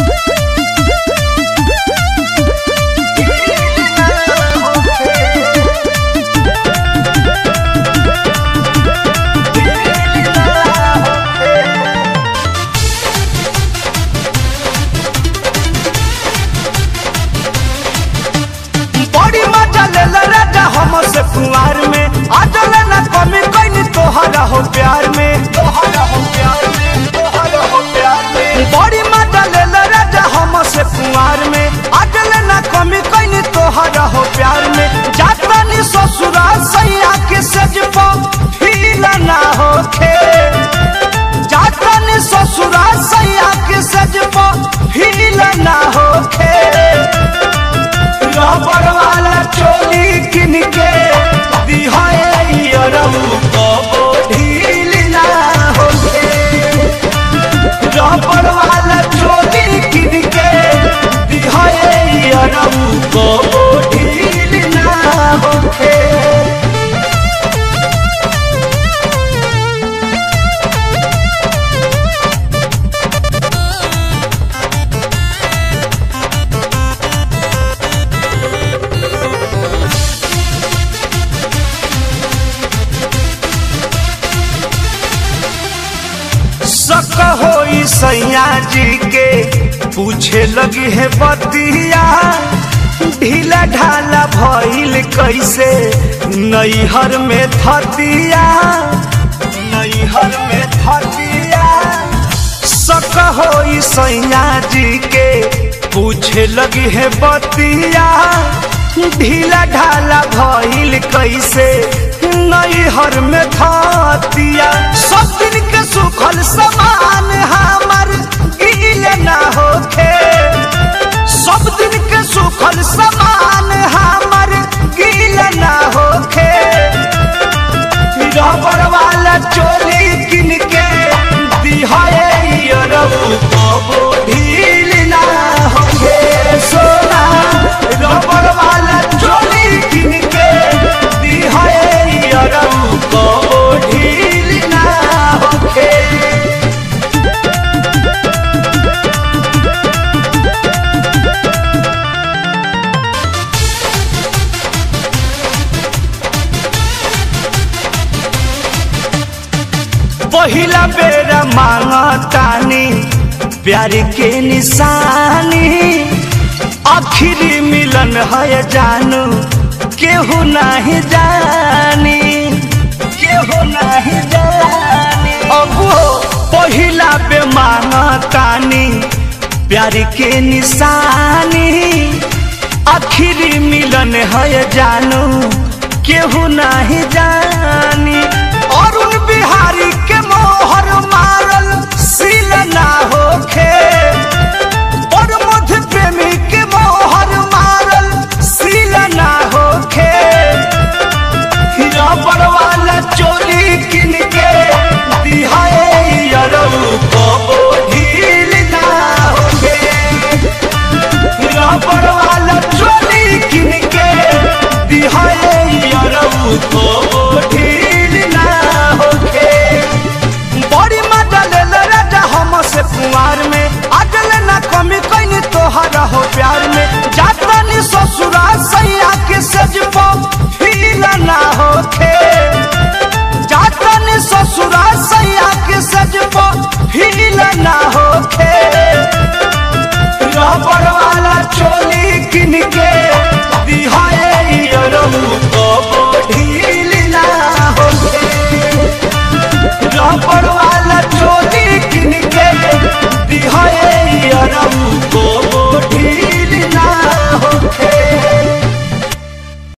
Woo! तोहरा हो प्यार में। जातनी ससुरा, सैया के सज पीला ना होखे। जातनी ससुरा, सैया के सज पीला ना होखे। सैया जी के पूछे लगी है बतिया, ढीला ढाला भइल कैसे? नैहर में थतिया, नैहर में थतिया। शक होई सैया जी के पूछे लगी है बतिया, ढीला ढाला भइल कैसे? नैहर में थतिया। the. पहिला बेरा मांगतानी प्यार के निशानी। आखिरी मिलन है जानू, केहू नहीं जानी, केहू नहीं जानी। अब, पहिला बे मांगतानी प्यार के निशानी। आखिरी मिलन है जानू, केहू नहीं जानी। खबर वाला किन के?